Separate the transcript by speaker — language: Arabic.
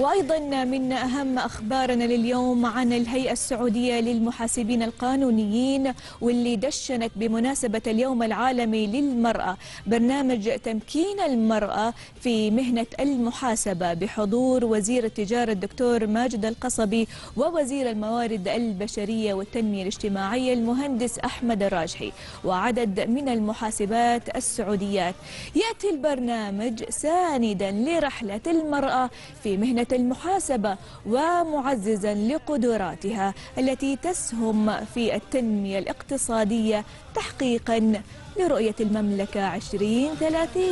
Speaker 1: وأيضا من أهم أخبارنا لليوم عن الهيئة السعودية للمحاسبين القانونيين واللي دشنت بمناسبة اليوم العالمي للمرأة. برنامج تمكين المرأة في مهنة المحاسبة بحضور وزير التجارة الدكتور ماجد القصبي ووزير الموارد البشرية والتنمية الاجتماعية المهندس أحمد الراجحي وعدد من المحاسبات السعوديات. يأتي البرنامج ساندا لرحلة المرأة في مهنة المحاسبة ومعززا لقدراتها التي تسهم في التنمية الاقتصادية تحقيقا لرؤية المملكة 2030